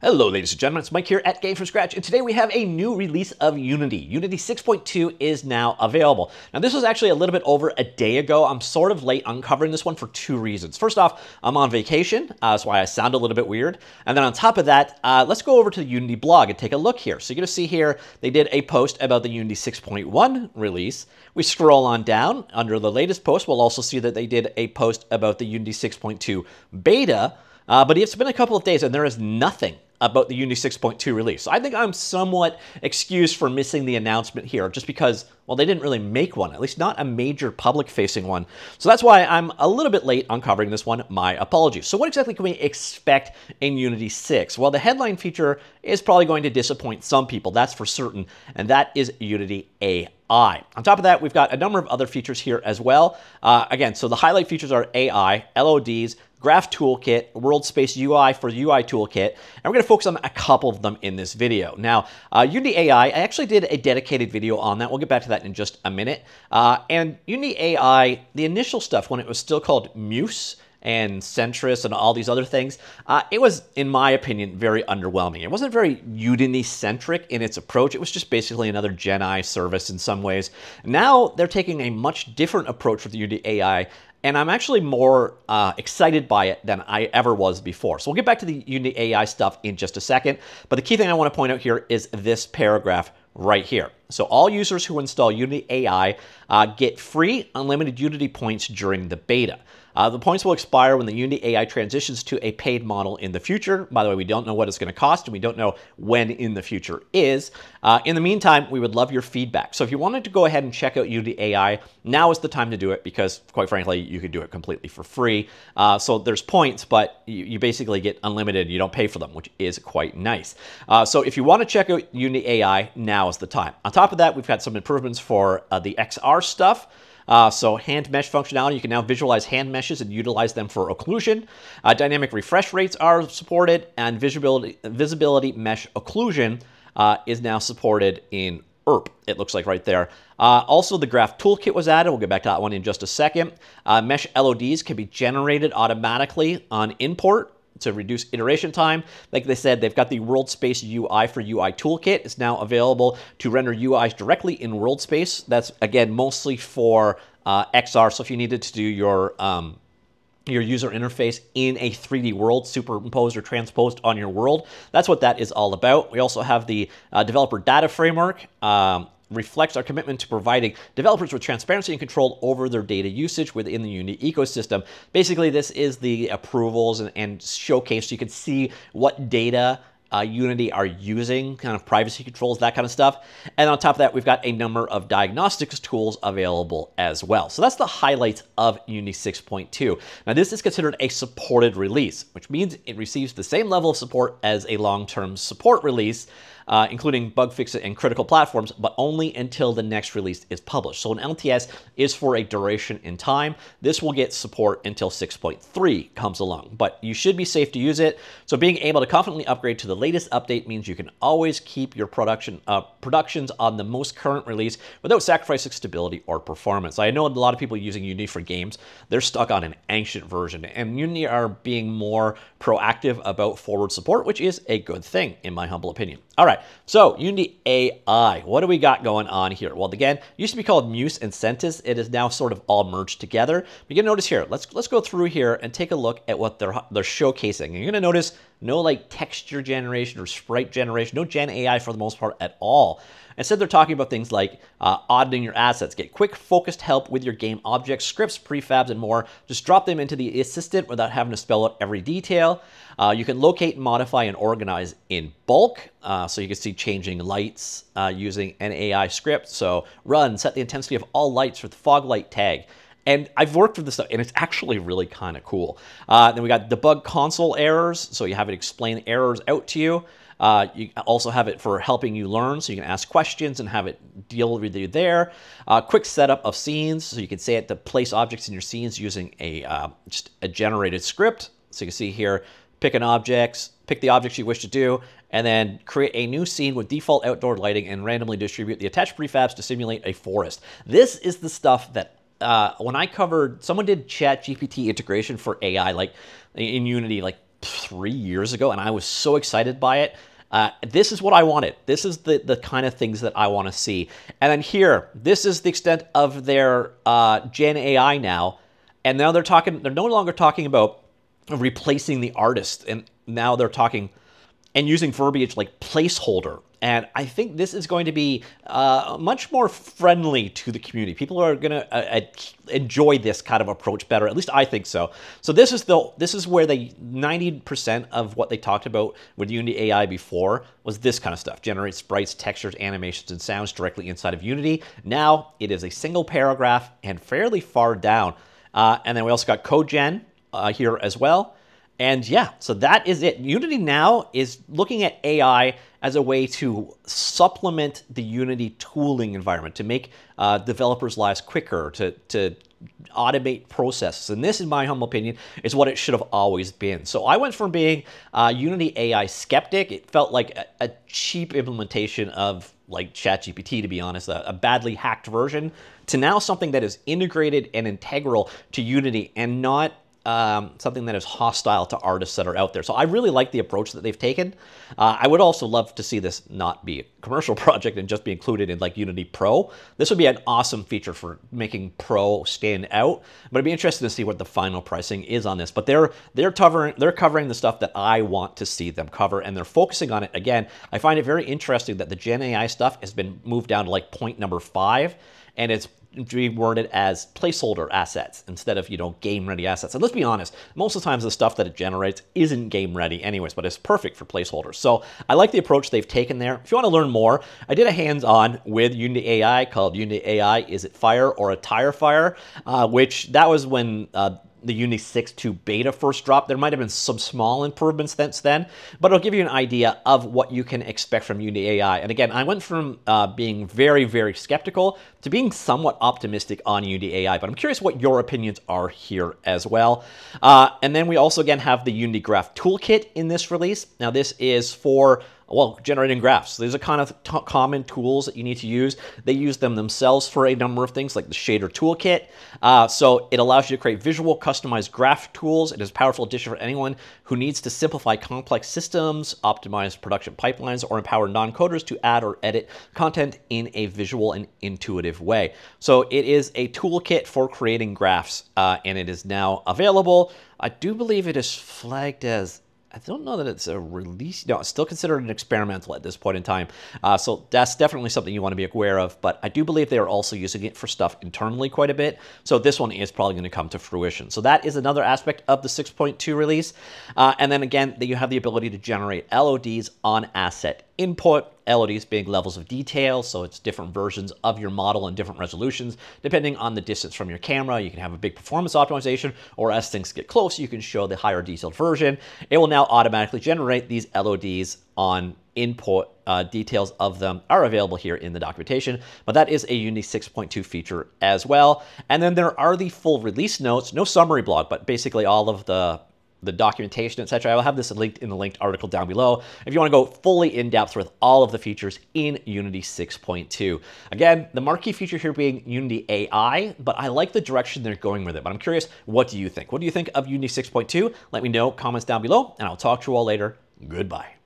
Hello, ladies and gentlemen. It's Mike here at Game from Scratch, and today we have a new release of Unity. Unity 6.2 is now available. Now, this was actually a little bit over a day ago. I'm sort of late uncovering this one for two reasons. First off, I'm on vacation, uh, that's why I sound a little bit weird. And then on top of that, uh, let's go over to the Unity blog and take a look here. So you're to see here they did a post about the Unity 6.1 release. We scroll on down under the latest post. We'll also see that they did a post about the Unity 6.2 beta. Uh, but it's been a couple of days and there is nothing about the Unity 6.2 release. So I think I'm somewhat excused for missing the announcement here just because, well, they didn't really make one, at least not a major public facing one. So that's why I'm a little bit late on covering this one. My apologies. So what exactly can we expect in Unity 6? Well, the headline feature is probably going to disappoint some people, that's for certain, and that is Unity AI. On top of that, we've got a number of other features here as well. Uh, again, so the highlight features are AI, LODs, Graph Toolkit, World Space UI for UI Toolkit, and we're going to focus on a couple of them in this video. Now, uh, Unity AI, I actually did a dedicated video on that. We'll get back to that in just a minute. Uh, and Unity AI, the initial stuff when it was still called Muse, and Sentis and all these other things, uh, it was, in my opinion, very underwhelming. It wasn't very Unity-centric in its approach. It was just basically another Gen service in some ways. Now they're taking a much different approach with Unity AI and I'm actually more uh, excited by it than I ever was before. So we'll get back to the Unity AI stuff in just a second, but the key thing I want to point out here is this paragraph right here. So all users who install Unity AI uh, get free unlimited Unity points during the beta. Uh, the points will expire when the Unity AI transitions to a paid model in the future. By the way, we don't know what it's going to cost, and we don't know when in the future is. Uh, in the meantime, we would love your feedback. So if you wanted to go ahead and check out Unity AI, now is the time to do it because, quite frankly, you could do it completely for free. Uh, so there's points, but you, you, basically get unlimited. You don't pay for them, which is quite nice. Uh, so if you want to check out Unity AI, now is the time. On top of that, we've got some improvements for uh, the XR stuff. Uh, so hand mesh functionality, you can now visualize hand meshes and utilize them for occlusion. Uh, dynamic refresh rates are supported, and visibility, visibility mesh occlusion uh, is now supported in URP, it looks like right there. Uh, also, the Graph Toolkit was added. We'll get back to that one in just a second. Uh, mesh LODs can be generated automatically on import to reduce iteration time. Like they said, they've got the World Space UI for UI toolkit. It's now available to render UIs directly in World Space. That's, again, mostly for uh, XR. So if you needed to do your um, your user interface in a 3D world superimposed or transposed on your world. That's what that is all about. We also have the uh, developer data framework. Um, reflects our commitment to providing developers with transparency and control over their data usage within the Unity ecosystem. Basically, this is the approvals and, and showcase so you can see what data uh, Unity are using, kind of privacy controls, that kind of stuff. And on top of that, we've got a number of diagnostics tools available as well. So that's the highlights of Unity 6.2. Now, this is considered a supported release, which means it receives the same level of support as a long-term support release uh, including bug fixes and critical platforms, but only until the next release is published. So an LTS is for a duration in time. This will get support until 6.3 comes along, but you should be safe to use it. So being able to confidently upgrade to the latest update means you can always keep your production uh, productions on the most current release without sacrificing stability or performance. I know a lot of people using Unity for games, they're stuck on an ancient version, and Unity are being more proactive about forward support, which is a good thing in my humble opinion. All right, so Unity AI, what do we got going on here? Well, again, used to be called Muse and Sentis. It is now sort of all merged together. But you're gonna notice here, let's let's go through here and take a look at what they're they're showcasing. you're gonna notice no like texture generation or sprite generation, no Gen AI for the most part at all. Instead, they're talking about things like uh, auditing your assets, get quick, focused help with your game objects, scripts, prefabs, and more. Just drop them into the assistant without having to spell out every detail. Uh, you can locate, modify, and organize in bulk. Uh, so you can see changing lights uh, using an AI script. So run, set the intensity of all lights with the fog light tag. And I've worked with this stuff, and it's actually really kind of cool. Uh, then we got debug console errors, so you have it explain errors out to you. Uh, you also have it for helping you learn, so you can ask questions and have it deal with you there. Uh, quick setup of scenes, so you can say it to place objects in your scenes using a uh, just a generated script. So you can see here, pick an object, pick the objects you wish to do, and then create a new scene with default outdoor lighting and randomly distribute the attached prefabs to simulate a forest. This is the stuff that uh, when I covered, someone did Chat GPT integration for AI, like in Unity, like three years ago, and I was so excited by it. Uh, this is what I wanted. This is the, the kind of things that I want to see. And then here, this is the extent of their uh, Gen AI now. And now they're talking, they're no longer talking about replacing the artist. And now they're talking and using verbiage like placeholder. And I think this is going to be uh, much more friendly to the community. People are going to uh, uh, enjoy this kind of approach better. At least I think so. So this is the this is where the 90% of what they talked about with Unity AI before was this kind of stuff: generate sprites, textures, animations, and sounds directly inside of Unity. Now it is a single paragraph and fairly far down. Uh, and then we also got CodeGen uh, here as well. And yeah, so that is it. Unity now is looking at AI as a way to supplement the Unity tooling environment, to make uh, developers' lives quicker, to, to automate processes. And this, in my humble opinion, is what it should have always been. So I went from being a Unity AI skeptic, it felt like a, a cheap implementation of like ChatGPT, to be honest, a, a badly hacked version, to now something that is integrated and integral to Unity and not um, something that is hostile to artists that are out there. So I really like the approach that they've taken. Uh, I would also love to see this not be a commercial project and just be included in like Unity Pro. This would be an awesome feature for making Pro stand out. But I'd be interested to see what the final pricing is on this. But they're they're covering they're covering the stuff that I want to see them cover, and they're focusing on it. Again, I find it very interesting that the Gen AI stuff has been moved down to like point number five, and it's be worded it as placeholder assets instead of, you know, game ready assets. And let's be honest, most of the times the stuff that it generates isn't game ready anyways, but it's perfect for placeholders. So I like the approach they've taken there. If you want to learn more, I did a hands-on with Unity AI called Unity AI, Is It Fire or a Tire Fire? Uh, which that was when uh, the Unity 6.2 beta first dropped. There might have been some small improvements since then, but it'll give you an idea of what you can expect from Unity AI. And again, I went from uh, being very, very skeptical to being somewhat optimistic on Unity AI, but I'm curious what your opinions are here as well. Uh, and then we also, again, have the Unity Graph Toolkit in this release. Now, this is for well, generating graphs. These are kind of common tools that you need to use. They use them themselves for a number of things, like the shader toolkit. Uh, so it allows you to create visual, customized graph tools. It is a powerful addition for anyone who needs to simplify complex systems, optimize production pipelines, or empower non-coders to add or edit content in a visual and intuitive way. So it is a toolkit for creating graphs, uh, and it is now available. I do believe it is flagged as I don't know that it's a release. No, it's still considered an experimental at this point in time. Uh, so that's definitely something you want to be aware of. But I do believe they are also using it for stuff internally quite a bit. So this one is probably going to come to fruition. So that is another aspect of the 6.2 release. Uh, and then again, that you have the ability to generate LODs on asset input, LODs being levels of detail, so it's different versions of your model and different resolutions. Depending on the distance from your camera, you can have a big performance optimization, or as things get close, you can show the higher detailed version. It will now automatically generate these LODs on input. Uh, details of them are available here in the documentation, but that is a Unity 6.2 feature as well. And then there are the full release notes, no summary blog, but basically all of the the documentation, etc. I will have this linked in the linked article down below if you want to go fully in depth with all of the features in Unity 6.2. Again, the marquee feature here being Unity AI, but I like the direction they're going with it. But I'm curious, what do you think? What do you think of Unity 6.2? Let me know, comments down below, and I'll talk to you all later. Goodbye.